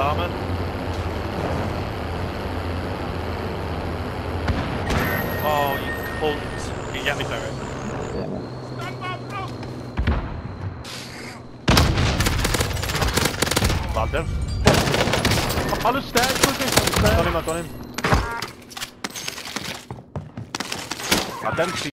Starman. Oh, you cunt. You get me through it. Yeah, man. Bad him. On the stairs, quickly, on the stairs. Got him, I got him. I don't see